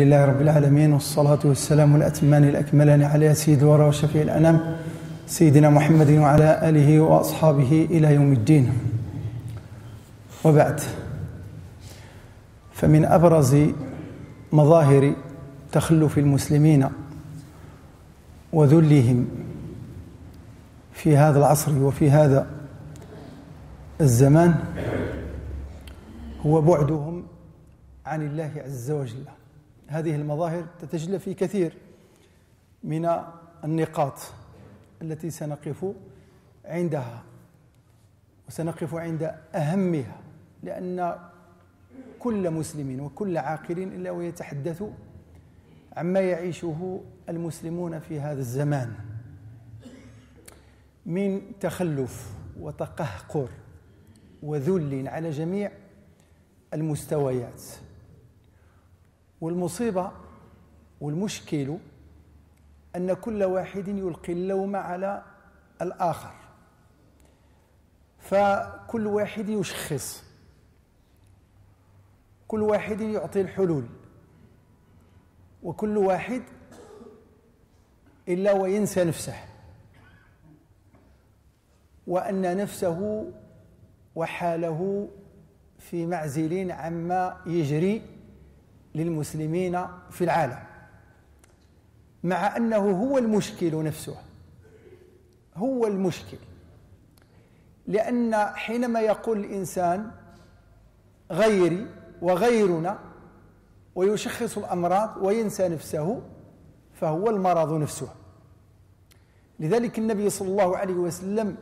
لله رب العالمين والصلاة والسلام الأتمان الأكملان على سيد الورى وشفيع الأنام سيدنا محمد وعلى آله وأصحابه إلى يوم الدين. وبعد فمن أبرز مظاهر تخلف المسلمين وذلهم في هذا العصر وفي هذا الزمان هو بعدهم عن الله عز وجل. هذه المظاهر تتجلى في كثير من النقاط التي سنقف عندها وسنقف عند أهمها لأن كل مسلم وكل عاقل إلا ويتحدث عما يعيشه المسلمون في هذا الزمان من تخلف وتقهقر وذل على جميع المستويات. والمصيبة والمشكل أن كل واحد يلقي اللوم على الآخر. فكل واحد يشخص. كل واحد يعطي الحلول. وكل واحد إلا وينسى نفسه. وأن نفسه وحاله في معزل عما يجري. للمسلمين في العالم مع أنه هو المشكل نفسه هو المشكل. لأن حينما يقول الإنسان غيري وغيرنا ويشخص الأمراض وينسى نفسه فهو المرض نفسه. لذلك النبي صلى الله عليه وسلم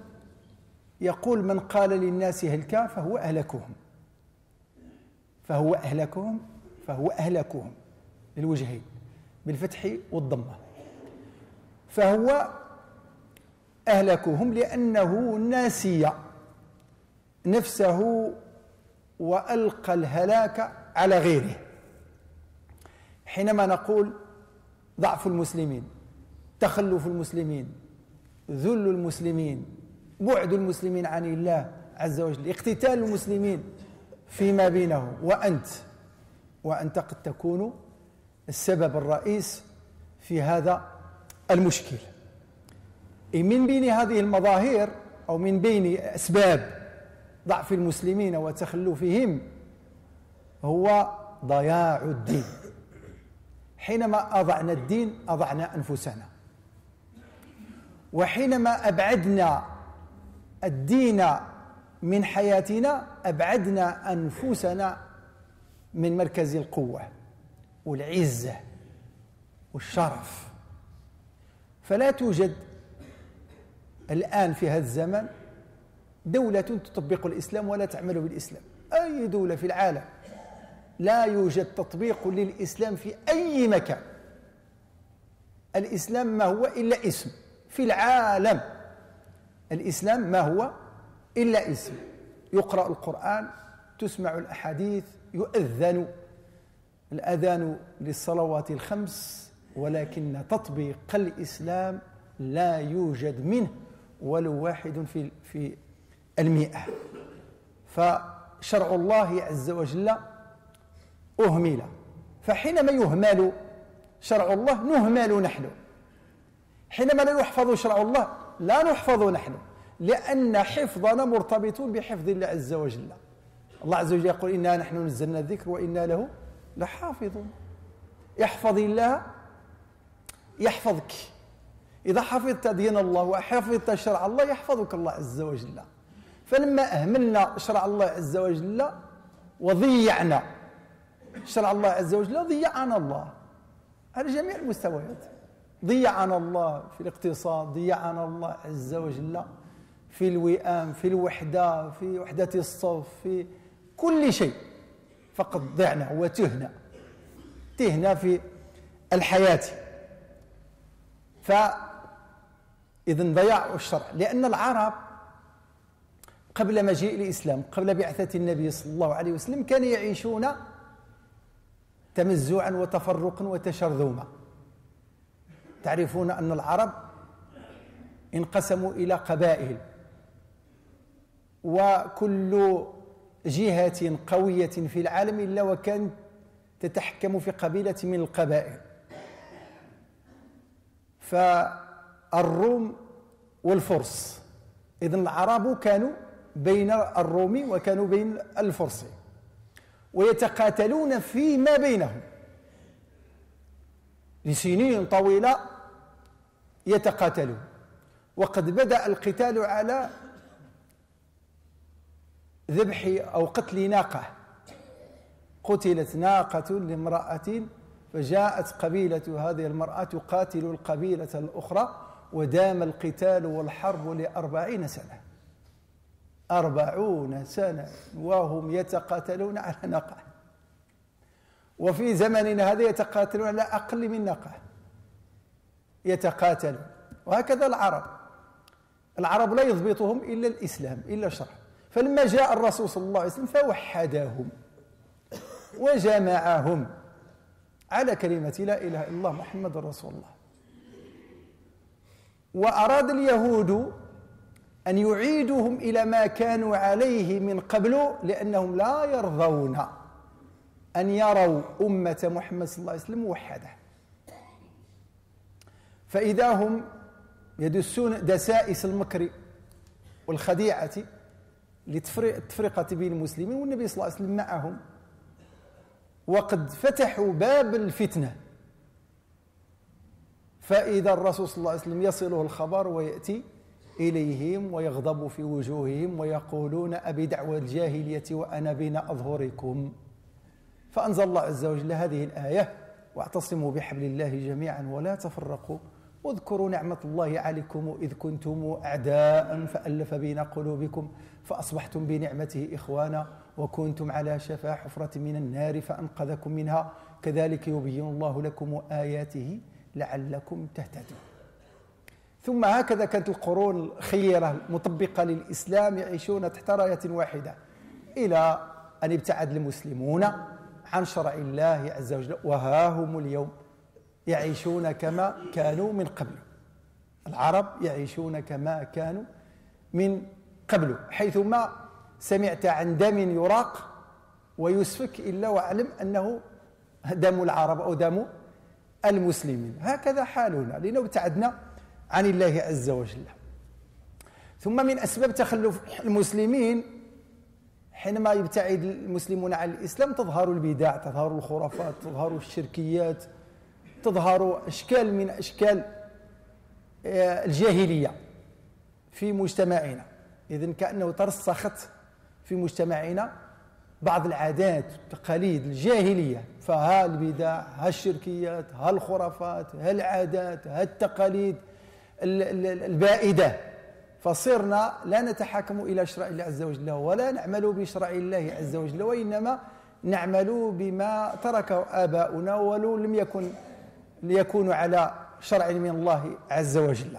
يقول من قال للناس هلكا فهو أهلكهم فهو أهلكهم فهو أهلكهم للوجهين بالفتح والضمة. فهو أهلكهم لأنه ناسي نفسه وألقى الهلاك على غيره. حينما نقول ضعف المسلمين تخلف المسلمين ذل المسلمين بعد المسلمين عن الله عز وجل اقتتال المسلمين فيما بينهم وأنت وأنت قد تكون السبب الرئيس في هذا المشكل. من بين هذه المظاهر أو من بين أسباب ضعف المسلمين وتخلفهم هو ضياع الدين. حينما أضعنا الدين أضعنا أنفسنا. وحينما أبعدنا الدين من حياتنا أبعدنا أنفسنا من مركز القوة والعزة والشرف. فلا توجد الآن في هذا الزمن دولة تطبق الإسلام ولا تعمل بالإسلام. أي دولة في العالم لا يوجد تطبيق للإسلام في أي مكان. الإسلام ما هو إلا اسم في العالم. الإسلام ما هو إلا اسم. يقرأ القرآن تسمع الأحاديث يؤذن الأذان للصلوات الخمس ولكن تطبيق الإسلام لا يوجد منه ولو واحد في في المئة. فشرع الله عز وجل أهمل. فحينما يهمل شرع الله نهمل نحن. حينما لا يحفظ شرع الله لا نحفظ نحن لأن حفظنا مرتبط بحفظ الله عز وجل. الله عز وجل يقول إنا نحن نزلنا الذكر وإنا له لحافظون. احفظ الله يحفظك. إذا حفظت دين الله وحفظت شرع الله يحفظك الله عز وجل. فلما أهملنا شرع الله عز وجل وضيعنا شرع الله عز وجل ضيعنا الله على جميع المستويات. ضيعنا الله في الاقتصاد ضيعنا الله عز وجل في الوئام في الوحدة في وحدة الصف في كل شيء. فقد ضعنا وتهنا. تهنا في الحياة. فإذا ضياع الشرع. لأن العرب قبل مجيء الإسلام قبل بعثة النبي صلى الله عليه وسلم كانوا يعيشون تمزعا وتفرقا وتشرذوما تعرفون أن العرب انقسموا إلى قبائل. وكل جهة قوية في العالم إلا وكان تتحكم في قبيلة من القبائل. فالروم والفرس إذن العرب كانوا بين الروم وكانوا بين الفرس ويتقاتلون فيما بينهم. لسنين طويلة يتقاتلون. وقد بدأ القتال على ذبح أو قتل ناقة. قتلت ناقة لامرأة فجاءت قبيلة هذه المرأة تقاتل القبيلة الأخرى ودام القتال والحرب لأربعين سنة. أربعون سنة وهم يتقاتلون على ناقة. وفي زمننا هذا يتقاتلون على أقل من ناقة. يتقاتلون. وهكذا العرب. العرب لا يضبطهم إلا الإسلام إلا الشرع. فلما جاء الرسول صلى الله عليه وسلم فوحدهم وجمعهم على كلمة لا إله إلا الله محمد رسول الله. وأراد اليهود أن يعيدوهم إلى ما كانوا عليه من قبل لأنهم لا يرضون أن يروا أمة محمد صلى الله عليه وسلم موحدة فإذا هم يدسون دسائس المكر والخديعة للتفرقة بين المسلمين والنبي صلى الله عليه وسلم معهم. وقد فتحوا باب الفتنة. فإذا الرسول صلى الله عليه وسلم يصله الخبر ويأتي إليهم ويغضب في وجوههم ويقولون أبي دعوة الجاهلية وأنا بين أظهركم. فأنزل الله عز وجل هذه الآية واعتصموا بحبل الله جميعا ولا تفرقوا. واذكروا نعمة الله عليكم إذ كنتم أعداء فألف بين قلوبكم فأصبحتم بنعمته إخوانا وكنتم على شفا حفرة من النار فأنقذكم منها. كذلك يبين الله لكم آياته لعلكم تهتدون. ثم هكذا كانت القرون الخيرة المطبقة للإسلام يعيشون تحت راية واحدة إلى أن ابتعد المسلمون عن شرع الله عز وجل وها هم اليوم؟ يعيشون كما كانوا من قبل. العرب يعيشون كما كانوا من قبل حيثما سمعت عن دم يراق ويسفك إلا وأعلم أنه دم العرب أو دم المسلمين. هكذا حالنا لأنه ابتعدنا عن الله عز وجل. ثم من أسباب تخلف المسلمين حينما يبتعد المسلمون عن الإسلام تظهر البدع تظهر الخرافات تظهر الشركيات تظهر أشكال من أشكال آه، الجاهلية في مجتمعنا. إذن كأنه ترسخت في مجتمعنا بعض العادات والتقاليد الجاهلية. فها البدع ها الشركيات ها الخرافات ها العادات ها التقاليد البائدة. فصرنا لا نتحاكم إلى شرع الله عز وجل ولا نعمل بشرع الله عز وجل وإنما نعمل بما تركه آباؤنا ولو لم يكن ليكونوا على شرع من الله عز وجل.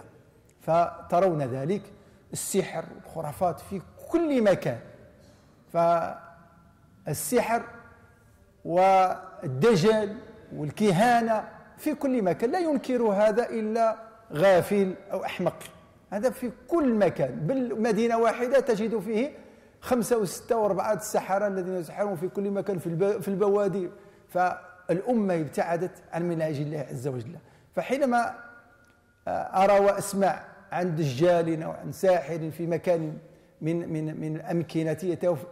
فترون ذلك السحر والخرافات في كل مكان. فالسحر والدجل والكهانة في كل مكان. لا ينكر هذا إلا غافل أو أحمق. هذا في كل مكان. بل مدينة واحدة تجد فيه خمسة وستة وأربعة السحرة الذين يسحرون في كل مكان في البوادي فالأمة ابتعدت عن منهج الله عز وجل. فحينما أرى وأسمع عن دجال أو عن ساحر في مكان من من من الأمكنة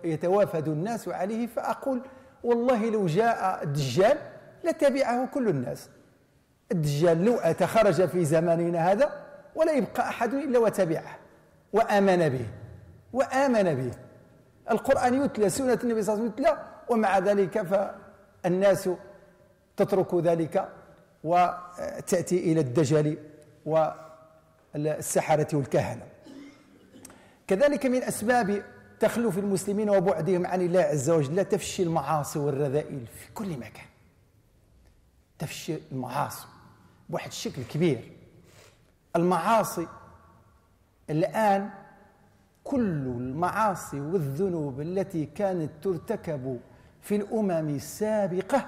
يتوافد الناس عليه فأقول والله لو جاء الدجال لتبعه كل الناس. الدجال لو أتى خرج في زماننا هذا ولا يبقى أحد إلا وتبعه وآمن به وآمن به. القرآن يتلى سنة النبي صلى الله عليه وسلم يتلى ومع ذلك فالناس تترك ذلك وتأتي إلى الدجل والسحرة والكهنة. كذلك من أسباب تخلف المسلمين وبعدهم عن الله عز وجل تفشي المعاصي والرذائل في كل مكان. تفشي المعاصي بواحد الشكل كبير. المعاصي الآن كل المعاصي والذنوب التي كانت ترتكب في الأمم السابقة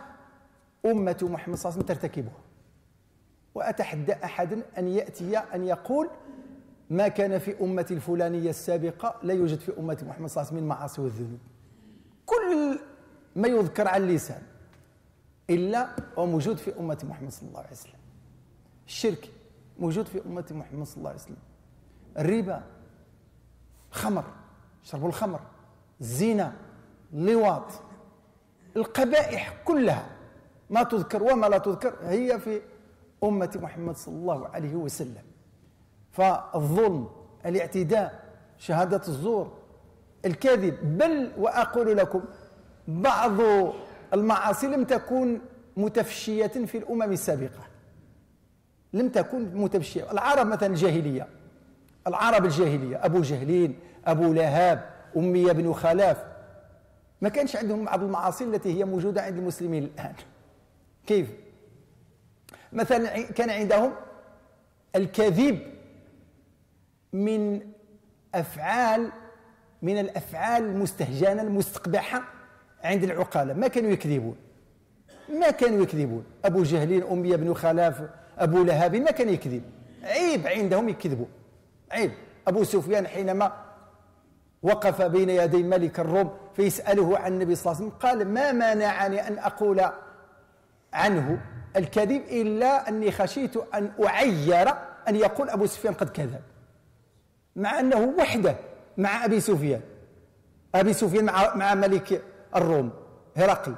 أمة محمد صلى الله عليه وسلم ترتكبها. وأتحدى أحدا أن يأتي أن يقول ما كان في أمة الفلانية السابقة لا يوجد في أمة محمد صلى الله عليه وسلم من المعاصي والذنوب. كل ما يذكر على اللسان إلا هو موجود في أمة محمد صلى الله عليه وسلم. الشرك موجود في أمة محمد صلى الله عليه وسلم. الربا الخمر شرب الخمر الزنا اللواط القبائح كلها. ما تذكر وما لا تذكر هي في أمة محمد صلى الله عليه وسلم. فالظلم الاعتداء شهادة الزور الكذب بل وأقول لكم بعض المعاصي لم تكن متفشية في الأمم السابقة. لم تكن متفشية. العرب مثلا الجاهلية العرب الجاهلية أبو جهلين أبو لهاب أمية بن خلاف. ما كانش عندهم بعض المعاصي التي هي موجودة عند المسلمين الآن. كيف؟ مثلا كان عندهم الكذب من أفعال من الأفعال المستهجنة المستقبحة عند العقالة ما كانوا يكذبون. ما كانوا يكذبون. أبو جهل أمية بن خلاف أبو لهاب ما كان يكذب. عيب عندهم يكذبوا عيب. أبو سفيان حينما وقف بين يدي ملك الروم فيسأله عن النبي صلى الله عليه وسلم قال ما مانعني أن أقول عنه الكذب إلا أني خشيت أن أعير أن يقول أبو سفيان قد كذب. مع أنه وحده مع أبي سفيان. أبي سفيان مع, مع ملك الروم هرقل.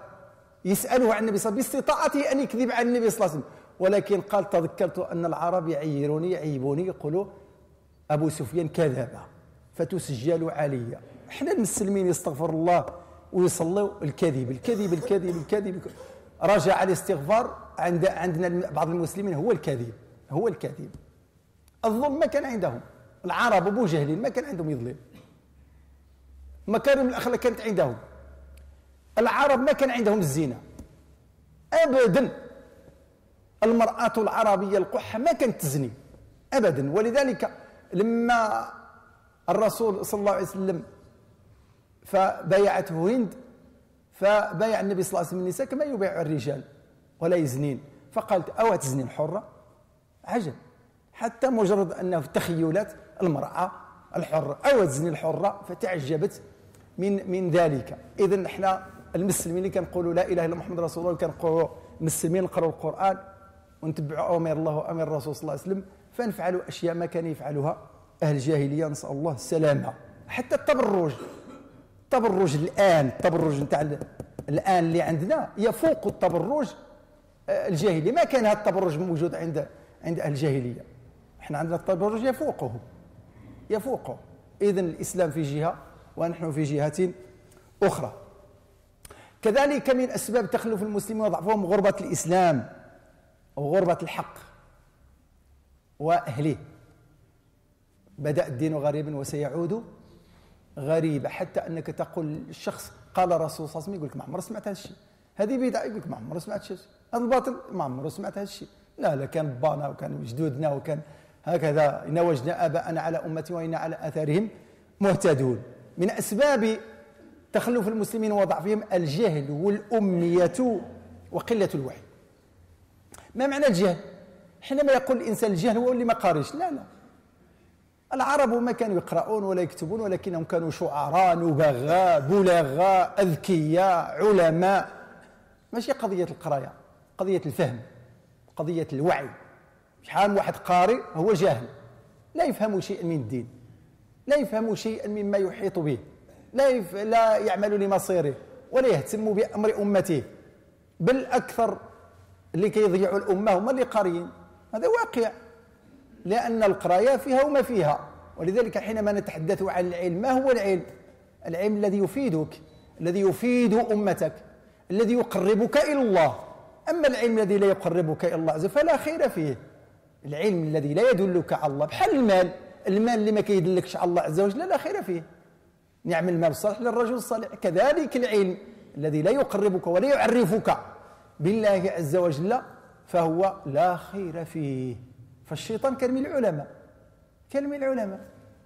يسأله عن النبي صلى الله عليه وسلم باستطاعته أن يكذب عن النبي صلى الله عليه وسلم. ولكن قال تذكرت أن العرب يعيروني يعيبوني يقولوا أبو سفيان كذب. فتسجل علي. إحنا المسلمين يستغفر الله ويصلوا الكذب الكذب الكذب الكذب. رجع الاستغفار عند عندنا بعض المسلمين هو الكذب هو الكذب الظلم ما كان عندهم العرب أبو جهل ما كان عندهم يظلم. مكارم الأخلاق كانت عندهم. العرب ما كان عندهم الزنا. ابدا. المرأة العربية القحة ما كانت تزني. ابدا. ولذلك لما الرسول صلى الله عليه وسلم فبايعته هند فبايع النبي صلى الله عليه وسلم النساء كما يبايع الرجال ولا يزنين. فقالت أو تزنين حرة؟ عجب. حتى مجرد أنه في التخيلات المرأة الحرة أو تزني الحرة فتعجبت من من ذلك. إذا نحن المسلمين اللي كنقولوا لا إله إلا محمد رسول الله كنقولوا المسلمين نقرأوا القرآن ونتبعوا أوامر الله وأمر الرسول صلى الله عليه وسلم فنفعلوا أشياء ما كان يفعلها أهل الجاهلية. نسأل الله السلامة. حتى التبرج. التبرج الآن التبرج نتاع الآن اللي عندنا يفوق التبرج آه، الجاهلي ما كان هذا التبرج موجود عند عند أهل الجاهلية. إحنا عندنا التبرج يفوقه يفوقه إذا الإسلام في جهة ونحن في جهة أخرى. كذلك من أسباب تخلف المسلمين وضعفهم غربة الإسلام وغربة الحق وأهله. بدأ الدين غريبا وسيعود غريبة حتى أنك تقول الشخص قال الرسول صلى الله عليه وسلم يقول لك ما عمر سمعت هذا الشيء؟ هذه بدعة يقول لك ما عمر سمعت هذا هذا الباطل ما عمر سمعت هذا الشيء؟ لا لا كان بانا وكان جدودنا وكان هكذا إن وجدنا آباءنا على أمتي وإنا على آثارهم مهتدون. من أسباب تخلف المسلمين وضعفهم الجهل والأمية وقلة الوعي. ما معنى الجهل؟ حينما يقول الإنسان الجهل هو اللي ما قاريش. لا لا. العرب ما كانوا يقرؤون ولا يكتبون ولكنهم كانوا شعراء نبغاء بلغاء أذكياء علماء. ماشي قضية القراية قضية الفهم قضية الوعي. شحال واحد قارئ هو جاهل لا يفهم شيئا من الدين لا يفهم شيئا مما يحيط به لا يف... لا يعمل لمصيره ولا يهتم بأمر أمته. بل أكثر اللي كيضيعوا الأمة هم اللي قاريين. هذا واقع. لأن القراية فيها وما فيها. ولذلك حينما نتحدث عن العلم ما هو العلم؟ العلم الذي يفيدك الذي يفيد أمتك الذي يقربك إلى الله. أما العلم الذي لا يقربك إلى الله عز وجل فلا خير فيه. العلم الذي لا يدلك على الله بحال المال. المال اللي ما كيدلكش على الله عز وجل لا خير فيه. نعم المال الصالح للرجل الصالح. كذلك العلم الذي لا يقربك ولا يعرفك بالله عز وجل فهو لا خير فيه. فالشيطان من العلماء من العلماء.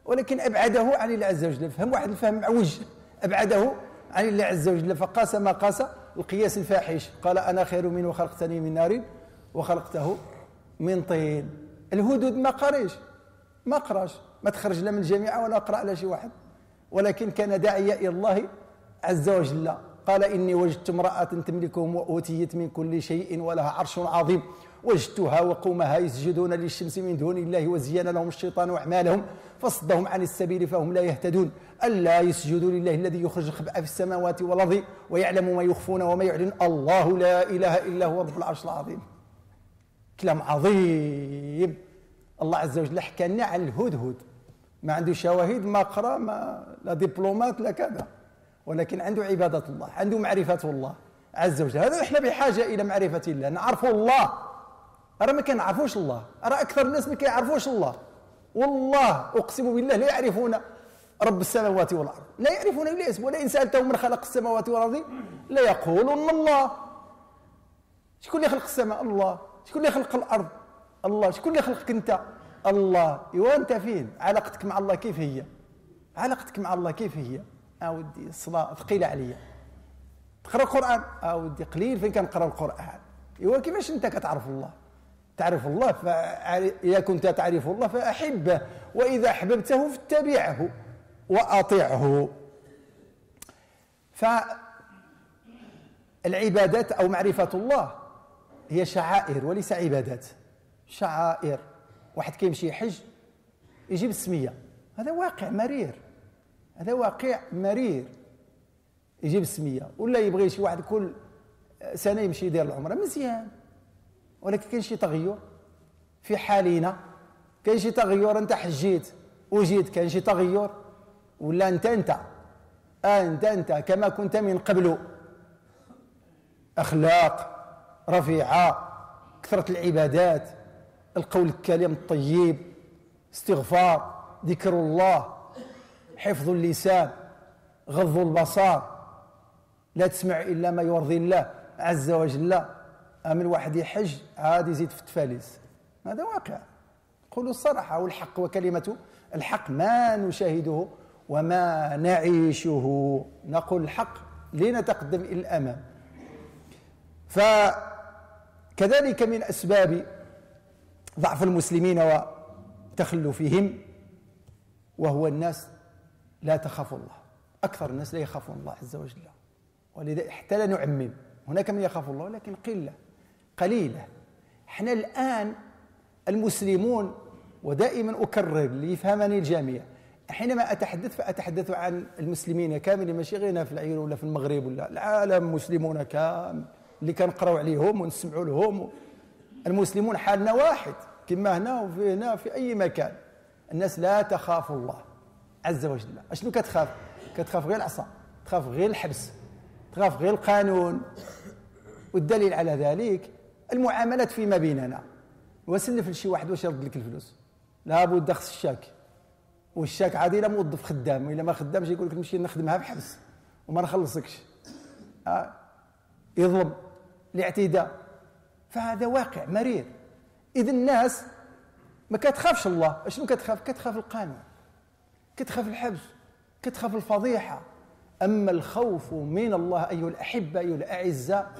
ولكن أبعده عن الله عز وجل. فهم واحد الفهم معوج. أبعده عن الله عز وجل. فقاس ما قاس القياس الفاحش. قال أنا خير منه خلقتني من نار وخلقته من طين. الهدود ما قريش. ما قراش. ما تخرج لا من الجامعة ولا قرأ على شي واحد. ولكن كان داعية إلى الله عز وجل. قال إني وجدت امرأة تملكهم وأوتيت من كل شيء ولها عرش عظيم. وجدتها وقومها يسجدون للشمس من دون الله وزين لهم الشيطان أعمالهم فصدهم عن السبيل فهم لا يهتدون. ألا يسجدوا لله الذي يخرج الخبأ في السماوات والأرض ويعلم ما يخفون وما يعلن. الله لا إله إلا هو رب العرش العظيم. كلام عظيم. الله عز وجل حكى لنا عن الهدهد. ما عنده شواهد ما قرأ ما لا دبلومات لا كذا. ولكن عنده عبادة الله عنده معرفة الله عز وجل. هذا إحنا بحاجة إلى معرفة الله. نعرف الله. أرى ما كنعرفوش الله أرى أكثر الناس ما كيعرفوش الله. والله أقسم بالله لا يعرفون رب السماوات والأرض. لا يعرفون إلا اسمه. ولئن سألتهم من خلق السماوات والأرض لا يقولون الله. شكون اللي خلق السماء؟ الله. شكون اللي خلق الأرض؟ الله. شكون اللي خلقك أنت؟ الله. إيوا أنت فين؟ علاقتك مع الله كيف هي؟ علاقتك مع الله كيف هي؟ أودي الصلاه ثقيلة عليا. تقرأ القرآن؟ أودي قليل فين كنقرأ القرآن؟ إيوا كيفاش أنت كتعرف الله؟ تعرف الله فإذا كنت تعرف الله فأحبه وإذا أحببته فاتبعه وأطيعه. فالعبادات أو معرفة الله هي شعائر وليس عبادات. شعائر. واحد كيمشي يحج يجيب السمية. هذا واقع مرير. هذا واقع مرير. يجيب السمية. ولا يبغي شي واحد كل سنة يمشي يدير العمرة. مزيان. ولكن كاين شي تغير في حالنا كاين شي تغير انت حجيت وجيت كاين شي تغير ولا انت انت؟ انت انت كما كنت من قبل. أخلاق رفيعة كثرة العبادات القول الكلام الطيب استغفار ذكر الله حفظ اللسان غض البصر لا تسمع إلا ما يرضي الله عز وجل. من واحد يحج عاد يزيد في التفاليس. هذا واقع. قولوا الصراحة والحق وكلمة الحق ما نشاهده وما نعيشه. نقول الحق لنتقدم إلى الأمام. فكذلك من أسباب ضعف المسلمين وتخلفهم وهو الناس لا تخاف الله. أكثر الناس لا يخافون الله عز وجل. ولذا حتى لا نعمم هناك من يخاف الله ولكن قلة. قليلة. إحنا الآن المسلمون ودائما أكرر ليفهمني الجميع حينما أتحدث فأتحدث عن المسلمين كامل ماشي غير في العير ولا في المغرب ولا العالم مسلمون كامل اللي كنقراو عليهم ونسمعوا لهم. المسلمون حالنا واحد كما هنا وفي هنا في أي مكان. الناس لا تخاف الله عز وجل. أشنو كتخاف؟ كتخاف غير العصا تخاف غير الحبس تخاف غير القانون. والدليل على ذلك المعاملات فيما بيننا. وسلف لشي واحد واش يرد لك الفلوس؟ لابد خص الشاك. والشاك عادي إلا موظف خدام إلا ما خدامش يقول لك نمشي نخدمها بحبس وما نخلصكش. آه يظلم الاعتداء. فهذا واقع مرير إذا الناس ما كتخافش الله. شنو كتخاف؟ كتخاف القانون. كتخاف الحبس. كتخاف الفضيحة. أما الخوف من الله أيها الأحبة أيها الأعزاء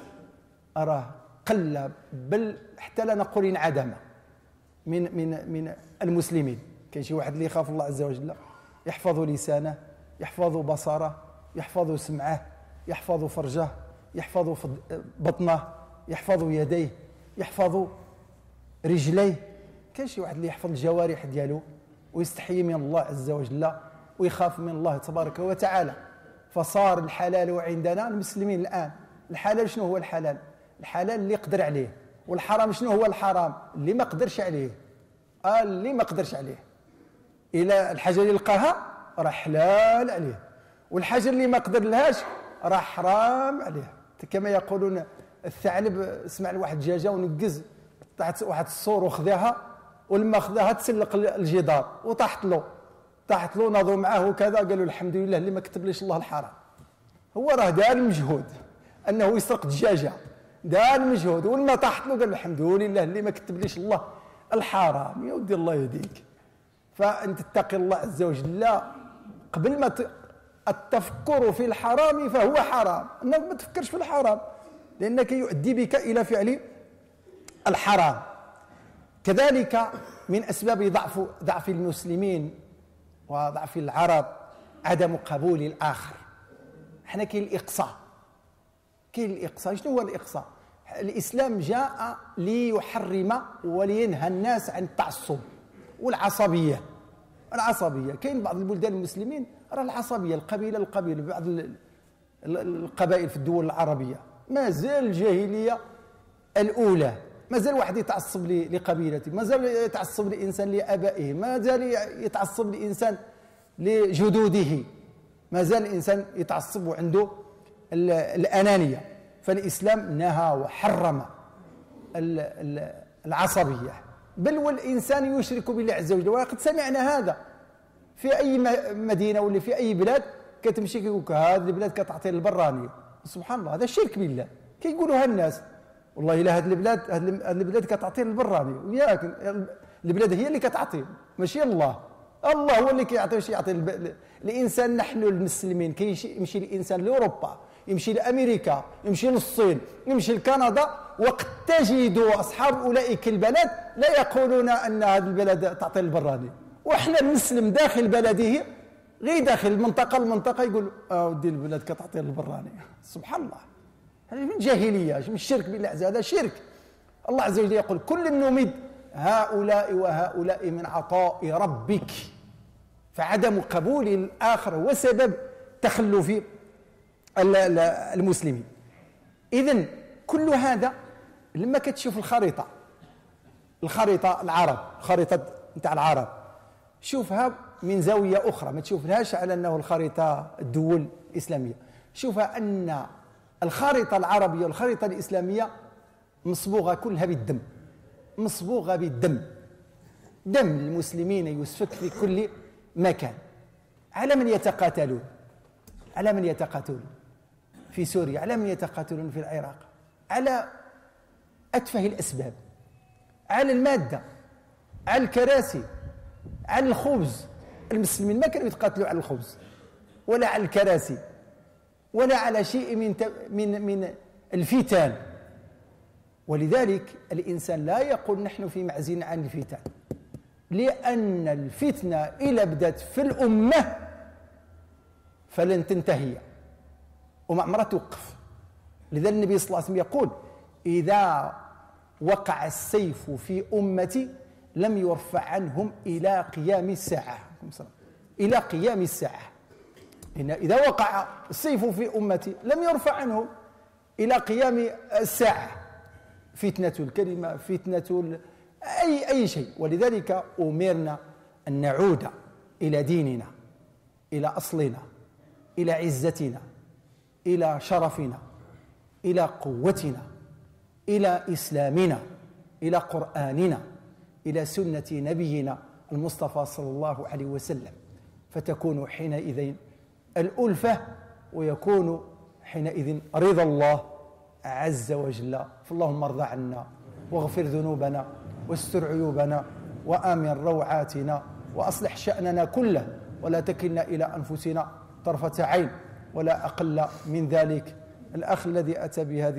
أراه قل بل حتى لا نقول انعدم من من من المسلمين. كاين شي واحد اللي يخاف الله عز وجل يحفظ لسانه يحفظ بصره يحفظ سمعه يحفظ فرجه يحفظ بطنه يحفظ يديه يحفظ رجليه. كاين شي واحد اللي يحفظ الجوارح ديالو ويستحي من الله عز وجل ويخاف من الله تبارك وتعالى. فصار الحلال عندنا المسلمين الآن. الحلال شنو هو الحلال؟ الحلال اللي يقدر عليه والحرام شنو هو الحرام؟ اللي ما قدرش عليه. آه اللي ما قدرش عليه. إلى الحاجة اللي لقاها راه حلال عليه والحاجة اللي ما قدر لهاش راه حرام عليه. كما يقولون الثعلب سمع لواحد الدجاجة ونقز طاحت واحد الصور وخذاها ولما خذاها تسلق الجدار وطاحت له. طاحت له ناضوا معاه وكذا قالوا الحمد لله اللي ما كتبليش الله الحرام. هو راه دار المجهود أنه يسرق دجاجة. دار المجهود ولما طاحت له قال الحمد لله اللي ما كتبليش الله الحرام يا ودي الله يهديك. فأنت تتقي الله عز وجل قبل ما التفكر في الحرام فهو حرام أنك ما تفكرش في الحرام لأنك يؤدي بك إلى فعل الحرام. كذلك من أسباب ضعف ضعف المسلمين وضعف العرب عدم قبول الآخر. إحنا كاين الإقصاء. كاين الإقصاء. شنو هو الإقصاء؟ الإسلام جاء ليحرم ولينهى الناس عن التعصب والعصبية. العصبية. كاين بعض البلدان المسلمين راه العصبية القبيلة القبيلة بعض القبائل في الدول العربية. ما زال الجاهليه الأولى. ما زال واحد يتعصب لقبيلته ما زال يتعصب الانسان لآبائه ما زال يتعصب الانسان لجدوده. ما زال الإنسان يتعصب وعنده الأنانية. فالإسلام نهى وحرم العصبية. بل والإنسان يشرك بالله عز وجل. وقد سمعنا هذا. في أي مدينة ولا في أي بلاد كتمشي كيقول لك هذه البلاد كتعطي البرانية. سبحان الله هذا شرك بالله. كيقولوها الناس والله إلا هذه البلاد هذه البلاد كتعطي البراني وياك البلاد هي اللي كتعطي. ماشي الله. الله هو اللي كيعطي واش يعطي الإنسان نحن المسلمين كيمشي الإنسان لأوروبا. يمشي لأمريكا يمشي للصين يمشي لكندا وقد تجد أصحاب أولئك البلد لا يقولون أن هذه البلد تعطي البراني. وحنا المسلم داخل بلده غير داخل المنطقة المنطقة يقول آه ودي البلاد كتعطي البراني. سبحان الله. هذه من جاهلية من الشرك بالله عز هذا شرك. الله عز وجل يقول كل نمد هؤلاء وهؤلاء من عطاء ربك. فعدم قبول الآخر هو سبب تخلف المسلمين. إذا كل هذا لما كتشوف الخريطة الخريطة العرب الخريطة نتاع العرب. شوفها من زاوية أخرى ما تشوفهاش على أنه الخريطة الدول الإسلامية. شوفها أن الخريطة العربية والخريطة الإسلامية مصبوغة كلها بالدم. مصبوغة بالدم. دم المسلمين يسفك في كل مكان. على من يتقاتلون؟ على من يتقاتلون؟ في سوريا من يتقاتلون في العراق. على أتفه الأسباب. على المادة على الكراسي على الخبز. المسلمين ما كانوا يتقاتلوا على الخبز ولا على الكراسي ولا على شيء من من من الفتن ولذلك الإنسان لا يقول نحن في معزل عن الفتن لأن الفتنة اذا بدأت في الأمة فلن تنتهي. وما عمرها توقف. لذا النبي صلى الله عليه وسلم يقول إذا وقع السيف في أمتي لم يرفع عنهم إلى قيام الساعة. إلى قيام الساعة. إن إذا وقع السيف في أمتي لم يرفع عنه إلى قيام الساعة. فتنة الكلمة فتنة أي أي شيء. ولذلك أمرنا أن نعود إلى ديننا إلى أصلنا إلى عزتنا. إلى شرفنا إلى قوتنا إلى إسلامنا إلى قرآننا إلى سنة نبينا المصطفى صلى الله عليه وسلم. فتكون حينئذ الألفة ويكون حينئذ رضا الله عز وجل. فاللهم ارضى عنا واغفر ذنوبنا واستر عيوبنا وآمن روعاتنا وأصلح شأننا كله. ولا تكلنا إلى أنفسنا طرفة عين. ولا أقل من ذلك. الأخ الذي أتى بهذه